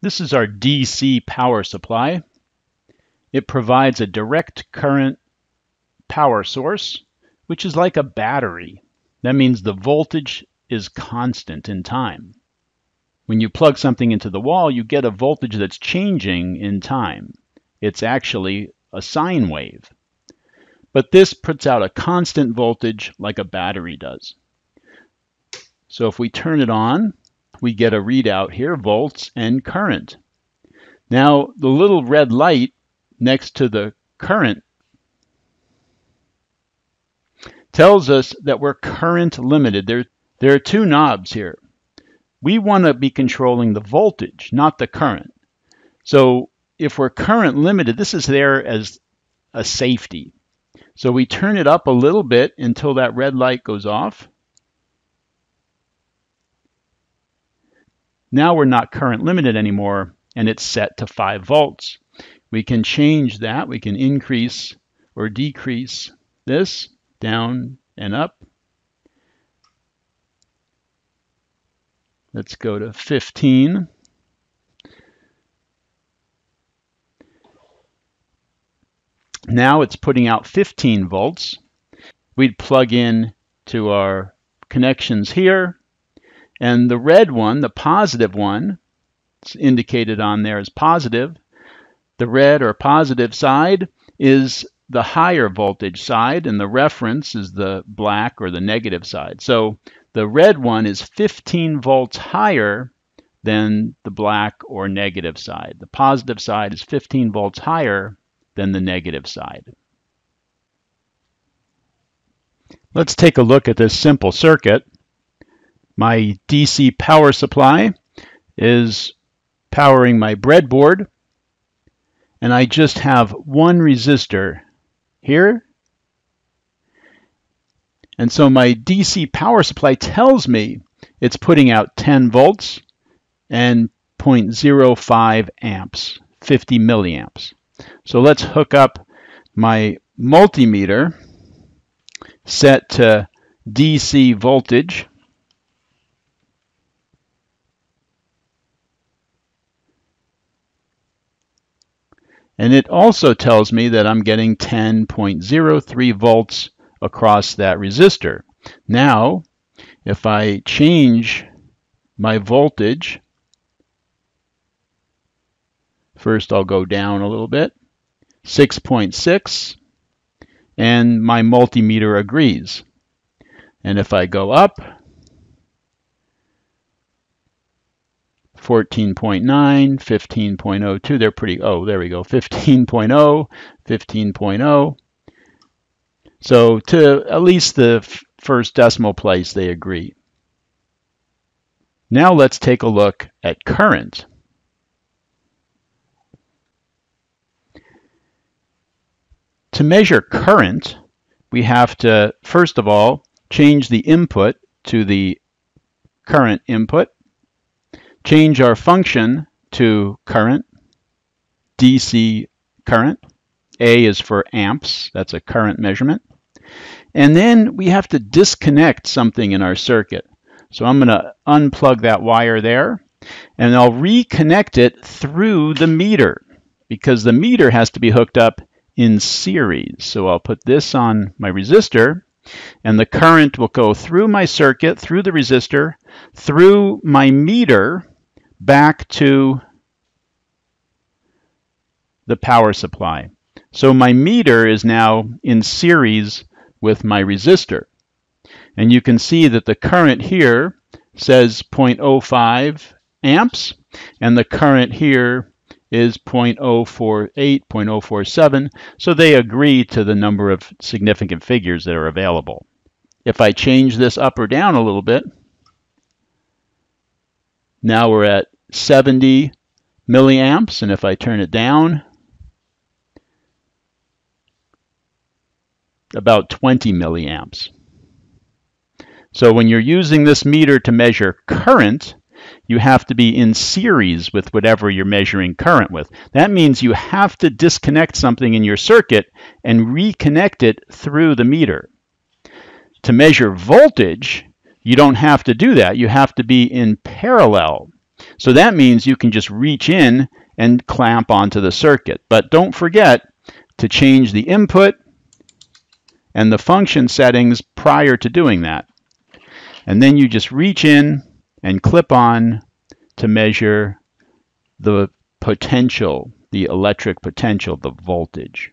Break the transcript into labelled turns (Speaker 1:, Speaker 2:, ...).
Speaker 1: This is our DC power supply. It provides a direct current power source, which is like a battery. That means the voltage is constant in time. When you plug something into the wall, you get a voltage that's changing in time. It's actually a sine wave. But this puts out a constant voltage like a battery does. So if we turn it on, we get a readout here, volts and current. Now, the little red light next to the current tells us that we're current limited. There, there are two knobs here. We want to be controlling the voltage, not the current. So if we're current limited, this is there as a safety. So we turn it up a little bit until that red light goes off. Now we're not current limited anymore, and it's set to 5 volts. We can change that. We can increase or decrease this down and up. Let's go to 15. Now it's putting out 15 volts. We'd plug in to our connections here. And the red one, the positive one, it's indicated on there as positive. The red or positive side is the higher voltage side, and the reference is the black or the negative side. So the red one is 15 volts higher than the black or negative side. The positive side is 15 volts higher than the negative side. Let's take a look at this simple circuit. My DC power supply is powering my breadboard, and I just have one resistor here. And so my DC power supply tells me it's putting out 10 volts and 0.05 amps, 50 milliamps. So let's hook up my multimeter set to DC voltage. And it also tells me that I'm getting 10.03 volts across that resistor. Now, if I change my voltage First, I'll go down a little bit. 6.6, and my multimeter agrees. And if I go up, 14.9, 15.02, they're pretty, oh, there we go, 15.0, 15.0. So to at least the first decimal place, they agree. Now let's take a look at current. To measure current, we have to, first of all, change the input to the current input, change our function to current, DC current. A is for amps, that's a current measurement. And then we have to disconnect something in our circuit. So I'm going to unplug that wire there, and I'll reconnect it through the meter because the meter has to be hooked up in series. So I'll put this on my resistor and the current will go through my circuit, through the resistor, through my meter, back to the power supply. So my meter is now in series with my resistor. And you can see that the current here says 0.05 amps, and the current here is 0.048, 0.047, so they agree to the number of significant figures that are available. If I change this up or down a little bit, now we're at 70 milliamps, and if I turn it down, about 20 milliamps. So when you're using this meter to measure current, you have to be in series with whatever you're measuring current with. That means you have to disconnect something in your circuit and reconnect it through the meter. To measure voltage, you don't have to do that. You have to be in parallel. So that means you can just reach in and clamp onto the circuit. But don't forget to change the input and the function settings prior to doing that. And then you just reach in and clip on to measure the potential, the electric potential, the voltage.